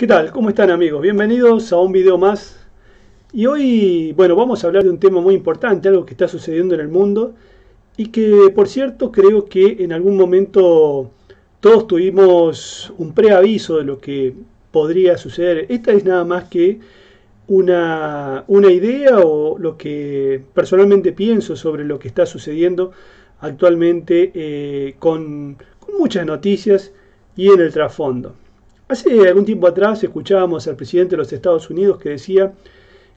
¿Qué tal? ¿Cómo están amigos? Bienvenidos a un video más. Y hoy, bueno, vamos a hablar de un tema muy importante, algo que está sucediendo en el mundo y que, por cierto, creo que en algún momento todos tuvimos un preaviso de lo que podría suceder. Esta es nada más que una, una idea o lo que personalmente pienso sobre lo que está sucediendo actualmente eh, con, con muchas noticias y en el trasfondo. Hace algún tiempo atrás escuchábamos al presidente de los Estados Unidos que decía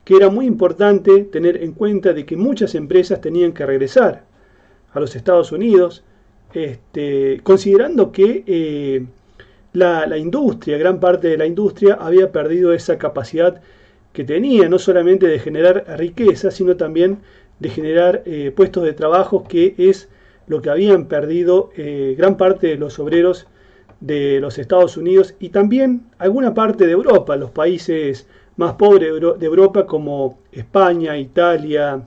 que era muy importante tener en cuenta de que muchas empresas tenían que regresar a los Estados Unidos, este, considerando que eh, la, industria, gran parte de la industria, había perdido esa capacidad que tenía, no solamente de generar riqueza, sino también de generar eh, puestos de trabajo, que es lo que habían perdido eh, gran parte de los obreros de los Estados Unidos y también alguna parte de Europa, los países más pobres de Europa como España, Italia,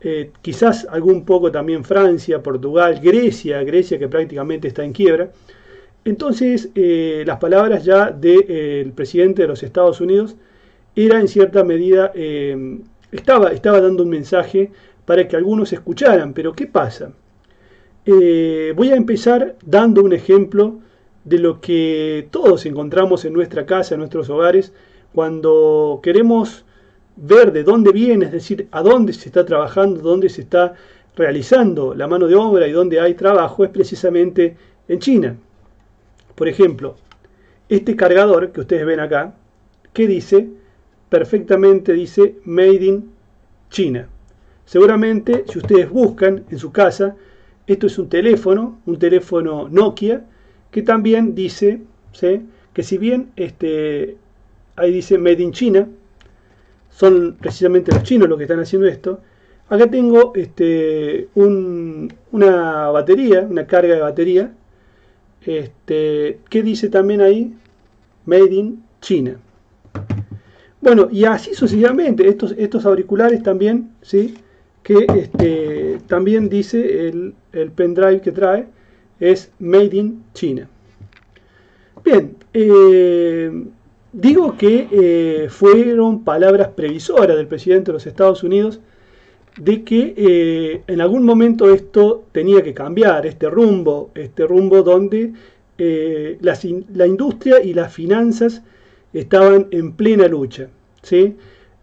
eh, quizás algún poco también Francia, Portugal, Grecia, Grecia que prácticamente está en quiebra. Entonces eh, las palabras ya del eh, presidente de los Estados Unidos era en cierta medida, estaba, estaba dando un mensaje para que algunos escucharan, pero ¿qué pasa? voy a empezar dando un ejemplo de lo que todos encontramos en nuestra casa, en nuestros hogares, cuando queremos ver de dónde viene, es decir, a dónde se está trabajando, dónde se está realizando la mano de obra y dónde hay trabajo, es precisamente en China. Por ejemplo, este cargador que ustedes ven acá, ¿qué dice? Perfectamente dice Made in China. Seguramente, si ustedes buscan en su casa, esto es un teléfono, un teléfono Nokia, que también dice que si bien este, ahí dice Made in China, son precisamente los chinos los que están haciendo esto, acá tengo este, una batería, una carga de batería, este, que dice también ahí Made in China. Bueno, y así sucesivamente, estos, estos auriculares también, ¿sí? que este, también dice el, el pendrive que trae, es Made in China. Bien, eh, digo que eh, fueron palabras previsoras del presidente de los Estados Unidos de que eh, en algún momento esto tenía que cambiar, este rumbo, este rumbo donde la, industria y las finanzas estaban en plena lucha. ¿sí?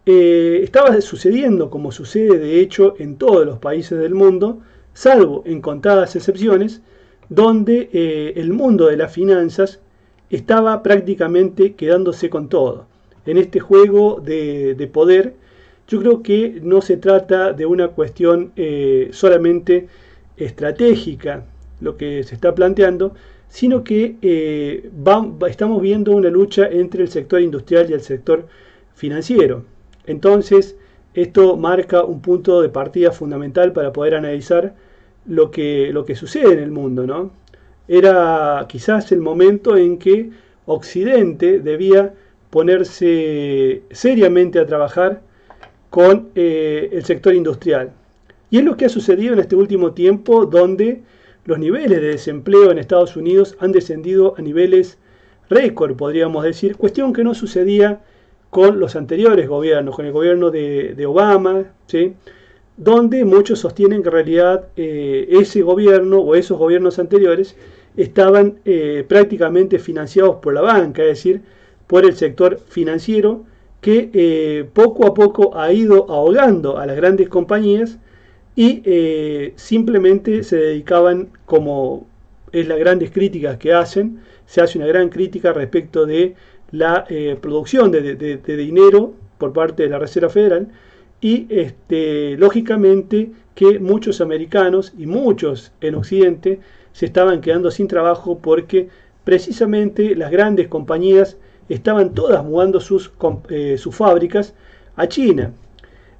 estaba sucediendo como sucede de hecho en todos los países del mundo, salvo en contadas excepciones, donde el mundo de las finanzas estaba prácticamente quedándose con todo. En este juego de, poder, yo creo que no se trata de una cuestión eh, solamente estratégica, lo que se está planteando, sino que eh, estamos viendo una lucha entre el sector industrial y el sector financiero. Entonces, esto marca un punto de partida fundamental para poder analizar lo que, lo que sucede en el mundo, ¿no? Era quizás el momento en que Occidente debía ponerse seriamente a trabajar con eh, el sector industrial. Y es lo que ha sucedido en este último tiempo, donde los niveles de desempleo en Estados Unidos han descendido a niveles récord, podríamos decir, cuestión que no sucedía con los anteriores gobiernos, con el gobierno de, de Obama, ¿sí? Donde muchos sostienen que en realidad eh, ese gobierno o esos gobiernos anteriores estaban eh, prácticamente financiados por la banca, es decir, por el sector financiero que eh, poco a poco ha ido ahogando a las grandes compañías y simplemente se dedicaban, como es las grandes críticas que hacen, se hace una gran crítica respecto de la producción de dinero por parte de la Reserva Federal, y este, lógicamente que muchos americanos y muchos en Occidente se estaban quedando sin trabajo porque precisamente las grandes compañías estaban todas mudando sus, eh, fábricas a China.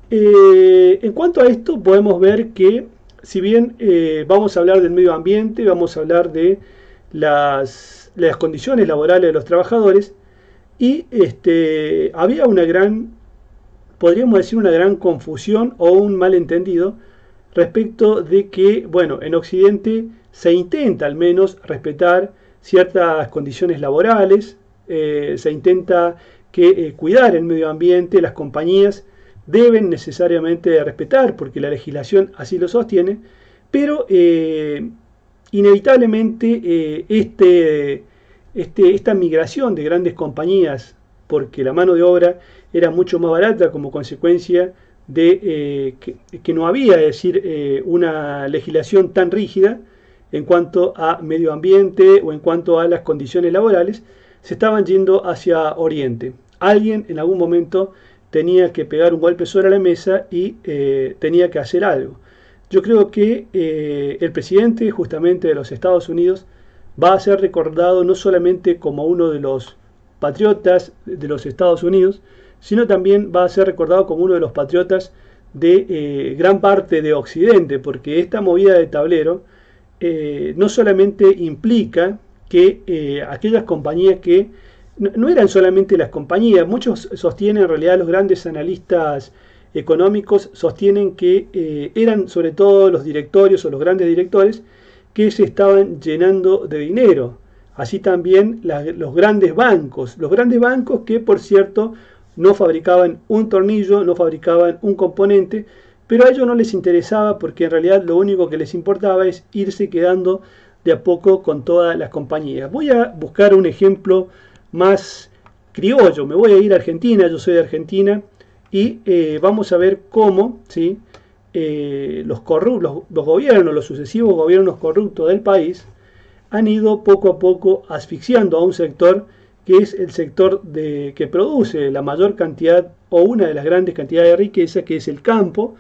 Eh, en cuanto a esto podemos ver que si bien eh, vamos a hablar del medio ambiente, vamos a hablar de las, las condiciones laborales de los trabajadores, y este, había una gran podríamos decir una gran confusión o un malentendido respecto de que, bueno, en Occidente se intenta al menos respetar ciertas condiciones laborales, se intenta que cuidar el medio ambiente, las compañías deben necesariamente respetar, porque la legislación así lo sostiene, pero inevitablemente este, este, esta migración de grandes compañías, porque la mano de obra era mucho más barata como consecuencia de eh, que, no había, decir, eh, una legislación tan rígida en cuanto a medio ambiente o en cuanto a las condiciones laborales, se estaban yendo hacia Oriente. Alguien en algún momento tenía que pegar un golpe sobre la mesa y eh, tenía que hacer algo. Yo creo que el presidente justamente de los Estados Unidos va a ser recordado no solamente como uno de los patriotas de los Estados Unidos, sino también va a ser recordado como uno de los patriotas de eh, gran parte de Occidente, porque esta movida de tablero eh, no solamente implica que eh, aquellas compañías que no, eran solamente las compañías, muchos sostienen en realidad los grandes analistas económicos sostienen que eran sobre todo los directorios o los grandes directores que se estaban llenando de dinero. Así también los grandes bancos, los grandes bancos que por cierto no fabricaban un tornillo, no fabricaban un componente, pero a ellos no les interesaba porque en realidad lo único que les importaba es irse quedando de a poco con todas las compañías. Voy a buscar un ejemplo más criollo, me voy a ir a Argentina, yo soy de Argentina, y eh, vamos a ver cómo. Eh, los, los, los gobiernos, los sucesivos gobiernos corruptos del país, han ido poco a poco asfixiando a un sector que es el sector de, que produce la mayor cantidad o una de las grandes cantidades de riqueza, que es el campo,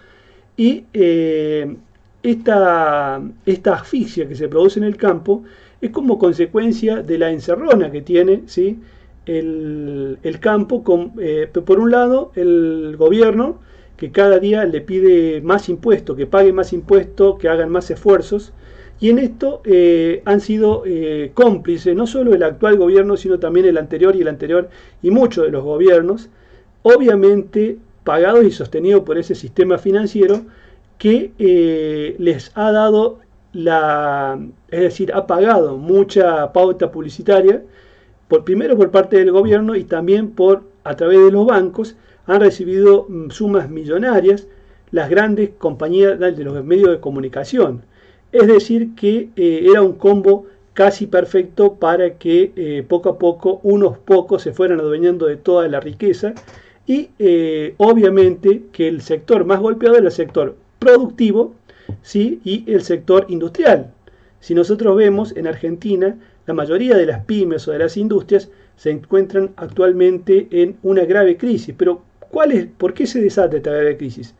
y eh, esta, esta asfixia que se produce en el campo es como consecuencia de la encerrona que tiene ¿sí? el, campo. Con, eh, por un lado, el gobierno que cada día le pide más impuestos, que pague más impuestos, que hagan más esfuerzos. Y en esto eh, han sido eh, cómplices no solo el actual gobierno, sino también el anterior y el anterior y muchos de los gobiernos, obviamente pagados y sostenidos por ese sistema financiero que eh, les ha dado la, es decir, ha pagado mucha pauta publicitaria, por, primero por parte del gobierno y también por a través de los bancos, han recibido mm, sumas millonarias las grandes compañías de los medios de comunicación. Es decir, que eh, era un combo casi perfecto para que eh, poco a poco unos pocos se fueran adueñando de toda la riqueza y eh, obviamente que el sector más golpeado era el sector productivo ¿sí? y el sector industrial. Si nosotros vemos en Argentina, la mayoría de las pymes o de las industrias se encuentran actualmente en una grave crisis, pero ¿Cuál es, ¿Por qué se desata esta grave crisis?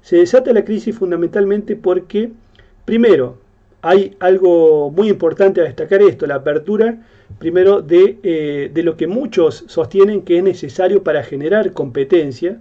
Se desata la crisis fundamentalmente porque, primero, hay algo muy importante a destacar esto, la apertura, primero, de, eh, de lo que muchos sostienen que es necesario para generar competencia,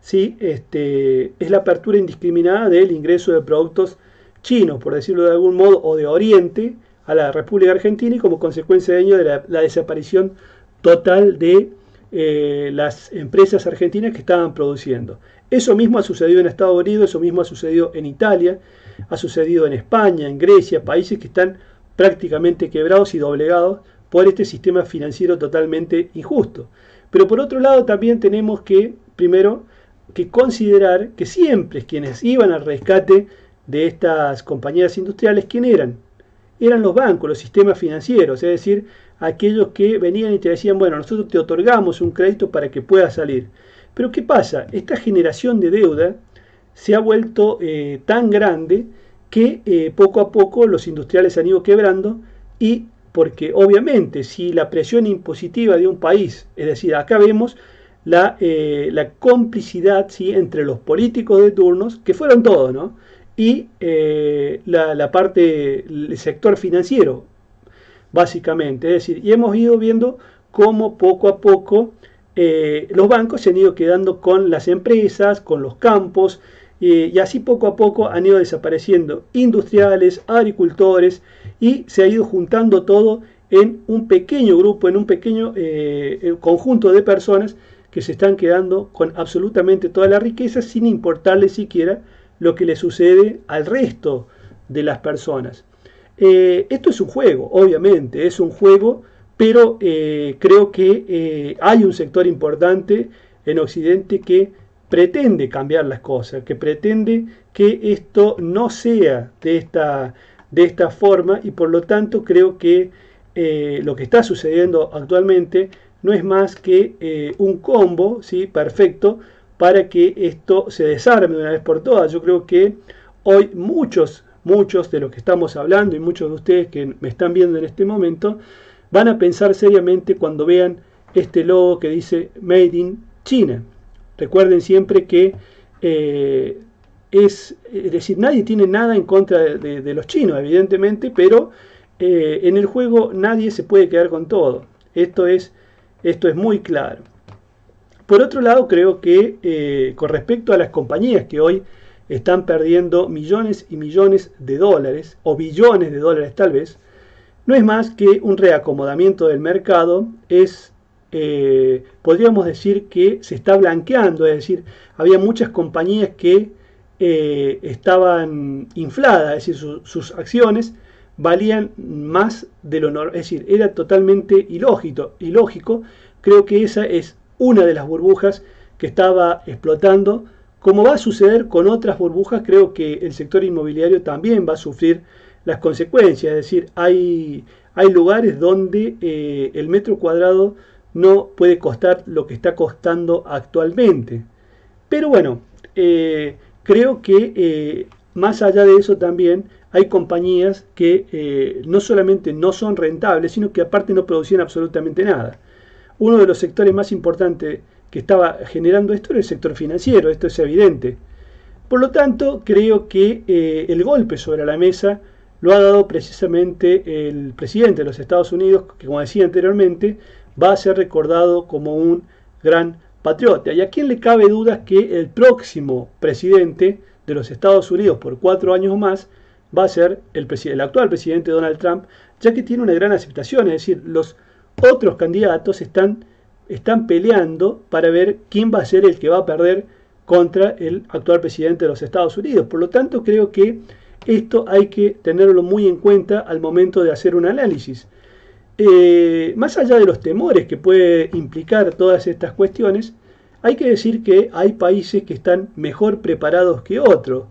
¿sí? este, es la apertura indiscriminada del ingreso de productos chinos, por decirlo de algún modo, o de Oriente a la República Argentina y como consecuencia de ello de la desaparición total de eh, las empresas argentinas que estaban produciendo. Eso mismo ha sucedido en Estados Unidos, eso mismo ha sucedido en Italia, ha sucedido en España, en Grecia, países que están prácticamente quebrados y doblegados por este sistema financiero totalmente injusto. Pero por otro lado también tenemos que, primero, que considerar que siempre quienes iban al rescate de estas compañías industriales, ¿quién eran? Eran los bancos, los sistemas financieros, es decir, aquellos que venían y te decían, bueno, nosotros te otorgamos un crédito para que puedas salir. Pero ¿qué pasa? Esta generación de deuda se ha vuelto eh, tan grande que eh, poco a poco los industriales han ido quebrando y porque obviamente si la presión impositiva de un país, es decir, acá vemos la, eh, la complicidad ¿sí? entre los políticos de turnos, que fueron todos, ¿no? y la, la parte, el sector financiero, básicamente. Es decir, y hemos ido viendo cómo poco a poco los bancos se han ido quedando con las empresas, con los campos, y así poco a poco han ido desapareciendo industriales, agricultores, y se ha ido juntando todo en un pequeño grupo, en un pequeño eh, conjunto de personas que se están quedando con absolutamente toda la riqueza sin importarle siquiera lo que le sucede al resto de las personas. Eh, esto es un juego, obviamente, es un juego, pero eh, creo que eh, hay un sector importante en Occidente que pretende cambiar las cosas, que pretende que esto no sea de esta, de esta forma y por lo tanto creo que eh, lo que está sucediendo actualmente no es más que un combo ¿sí? perfecto para que esto se desarme de una vez por todas. Yo creo que hoy muchos, muchos de los que estamos hablando y muchos de ustedes que me están viendo en este momento, van a pensar seriamente cuando vean este logo que dice Made in China. Recuerden siempre que eh, es, decir, nadie tiene nada en contra de, los chinos, evidentemente, pero eh, en el juego nadie se puede quedar con todo. Esto es, esto es muy claro. Por otro lado, creo que eh, con respecto a las compañías que hoy están perdiendo millones y millones de dólares, o billones de dólares tal vez, no es más que un reacomodamiento del mercado, es, eh, podríamos decir que se está blanqueando, es decir, había muchas compañías que eh, estaban infladas, es decir, sus acciones valían más de lo normal, es decir, era totalmente ilógico, ilógico. Creo que esa es una de las burbujas que estaba explotando. Como va a suceder con otras burbujas, creo que el sector inmobiliario también va a sufrir las consecuencias, es decir, hay, hay lugares donde eh, el metro cuadrado no puede costar lo que está costando actualmente. Pero bueno, eh, creo que eh, más allá de eso también hay compañías que no solamente no son rentables, sino que aparte no producían absolutamente nada. Uno de los sectores más importantes que estaba generando esto era el sector financiero, esto es evidente. Por lo tanto, creo que el golpe sobre la mesa lo ha dado precisamente el presidente de los Estados Unidos, que como decía anteriormente, va a ser recordado como un gran patriota. ¿Y a quién le cabe dudas que el próximo presidente de los Estados Unidos por cuatro años más va a ser el, el actual presidente Donald Trump, ya que tiene una gran aceptación, es decir, los otros candidatos están, están peleando para ver quién va a ser el que va a perder contra el actual presidente de los Estados Unidos. Por lo tanto, creo que esto hay que tenerlo muy en cuenta al momento de hacer un análisis. Eh, más allá de los temores que puede implicar todas estas cuestiones, hay que decir que hay países que están mejor preparados que otros.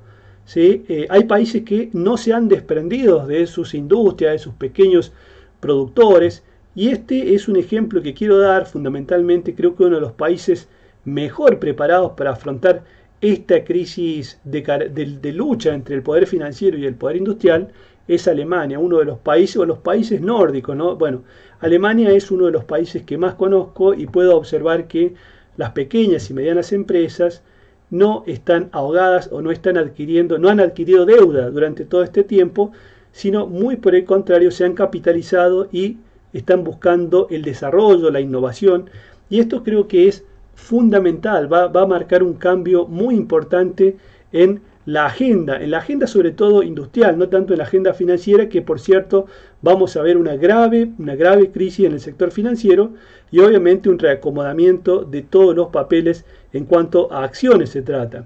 Eh, hay países que no se han desprendido de sus industrias, de sus pequeños productores, y este es un ejemplo que quiero dar fundamentalmente, creo que uno de los países mejor preparados para afrontar esta crisis de, lucha entre el poder financiero y el poder industrial es Alemania, uno de los países, o los países nórdicos, ¿no? Bueno, Alemania es uno de los países que más conozco y puedo observar que las pequeñas y medianas empresas no están ahogadas o no están adquiriendo, no han adquirido deuda durante todo este tiempo, sino muy por el contrario se han capitalizado y están buscando el desarrollo, la innovación, y esto creo que es fundamental, va, a marcar un cambio muy importante en la agenda, en la agenda sobre todo industrial, no tanto en la agenda financiera, que por cierto vamos a ver una grave, una grave crisis en el sector financiero y obviamente un reacomodamiento de todos los papeles en cuanto a acciones se trata.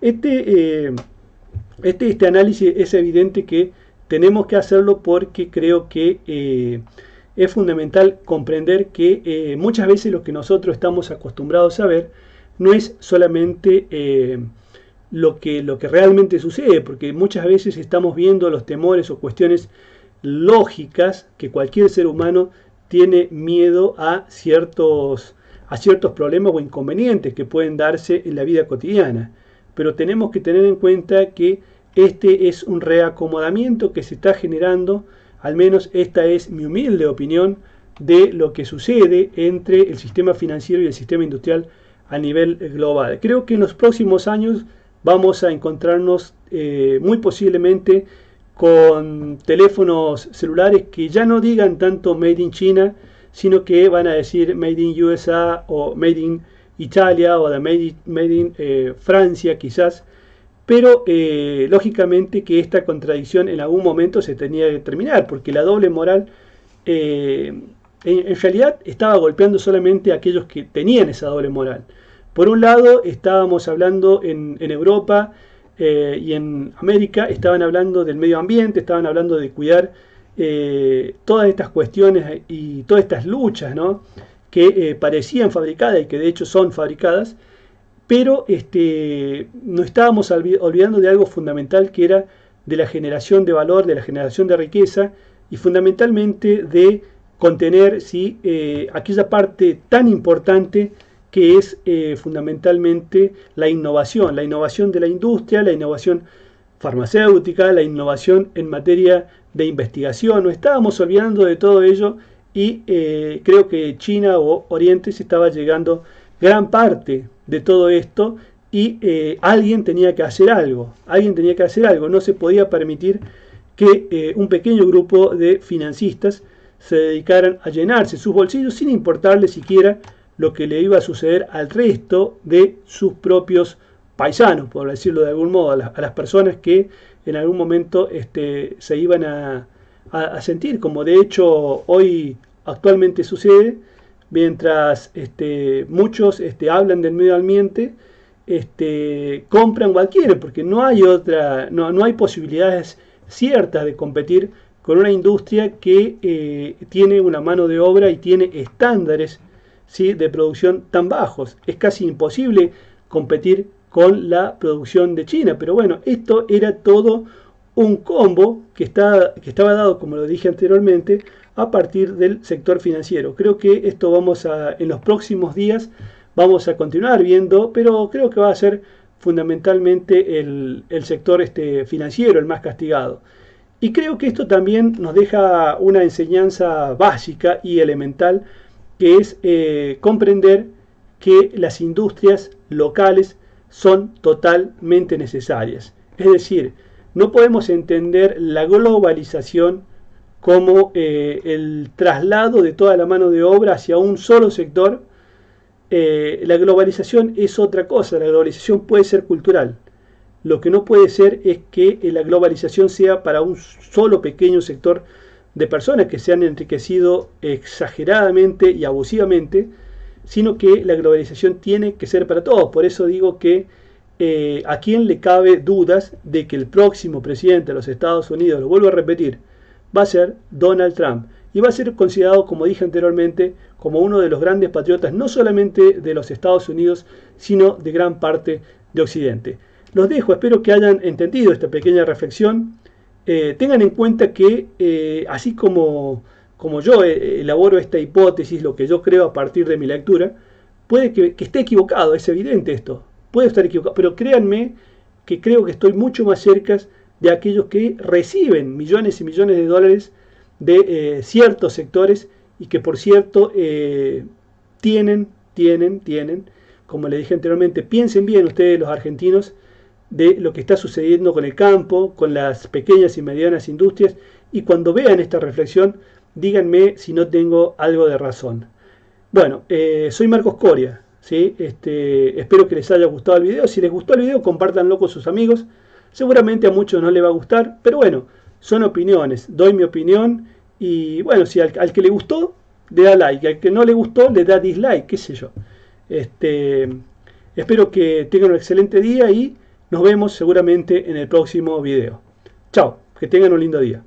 Este, eh, este, este análisis es evidente que tenemos que hacerlo porque creo que eh, es fundamental comprender que eh, muchas veces lo que nosotros estamos acostumbrados a ver no es solamente eh, lo, que, lo que realmente sucede, porque muchas veces estamos viendo los temores o cuestiones lógicas que cualquier ser humano tiene miedo a ciertos, a ciertos problemas o inconvenientes que pueden darse en la vida cotidiana. Pero tenemos que tener en cuenta que este es un reacomodamiento que se está generando al menos esta es mi humilde opinión de lo que sucede entre el sistema financiero y el sistema industrial a nivel global. Creo que en los próximos años vamos a encontrarnos eh, muy posiblemente con teléfonos celulares que ya no digan tanto Made in China, sino que van a decir Made in USA o Made in Italia o Made in, eh, Francia quizás, pero eh, lógicamente que esta contradicción en algún momento se tenía que terminar, porque la doble moral eh, en, realidad estaba golpeando solamente a aquellos que tenían esa doble moral. Por un lado, estábamos hablando en, Europa eh, y en América, estaban hablando del medio ambiente, estaban hablando de cuidar todas estas cuestiones y todas estas luchas que parecían fabricadas y que de hecho son fabricadas, pero este, nos estábamos olvidando de algo fundamental que era de la generación de valor, de la generación de riqueza y fundamentalmente de contener ¿sí? Eh, aquella parte tan importante que es eh, fundamentalmente la innovación, la innovación de la industria, la innovación farmacéutica, la innovación en materia de investigación. No estábamos olvidando de todo ello y eh, creo que China o Oriente se estaba llegando gran parte de todo esto y alguien tenía que hacer algo, alguien tenía que hacer algo, no se podía permitir que un pequeño grupo de financistas se dedicaran a llenarse sus bolsillos sin importarle siquiera lo que le iba a suceder al resto de sus propios paisanos, por decirlo de algún modo, a las, personas que en algún momento este, se iban a, sentir, como de hecho hoy actualmente sucede, mientras este, muchos este, hablan del medio ambiente, este, compran o porque no hay otra, no, no hay posibilidades ciertas de competir con una industria que eh, tiene una mano de obra y tiene estándares ¿sí? de producción tan bajos. Es casi imposible competir con la producción de China. Pero bueno, esto era todo un combo que, está, que estaba dado, como lo dije anteriormente, a partir del sector financiero. Creo que esto vamos a, en los próximos días, vamos a continuar viendo, pero creo que va a ser fundamentalmente el, el sector este, financiero el más castigado. Y creo que esto también nos deja una enseñanza básica y elemental, que es eh, comprender que las industrias locales son totalmente necesarias. Es decir, no podemos entender la globalización como eh, el traslado de toda la mano de obra hacia un solo sector. Eh, la globalización es otra cosa, la globalización puede ser cultural. Lo que no puede ser es que eh, la globalización sea para un solo pequeño sector de personas que se han enriquecido exageradamente y abusivamente, sino que la globalización tiene que ser para todos. Por eso digo que a quien le cabe dudas de que el próximo presidente de los Estados Unidos, lo vuelvo a repetir, va a ser Donald Trump. Y va a ser considerado, como dije anteriormente, como uno de los grandes patriotas, no solamente de los Estados Unidos, sino de gran parte de Occidente. Los dejo, espero que hayan entendido esta pequeña reflexión. Eh, tengan en cuenta que eh, así como, como yo eh, elaboro esta hipótesis, lo que yo creo a partir de mi lectura, puede que, esté equivocado, es evidente esto, puede estar equivocado, pero créanme que creo que estoy mucho más cerca de aquellos que reciben millones y millones de dólares de ciertos sectores y que por cierto tienen, tienen, tienen, como le dije anteriormente, piensen bien ustedes los argentinos, de lo que está sucediendo con el campo, con las pequeñas y medianas industrias, y cuando vean esta reflexión, díganme si no tengo algo de razón. Bueno, eh, soy Marcos Coria, ¿sí? este, espero que les haya gustado el video, si les gustó el video, compártanlo con sus amigos, seguramente a muchos no les va a gustar, pero bueno, son opiniones, doy mi opinión, y bueno, si al, al que le gustó, le da like, al que no le gustó, le da dislike, qué sé yo. Este, espero que tengan un excelente día y nos vemos seguramente en el próximo video. Chao, que tengan un lindo día.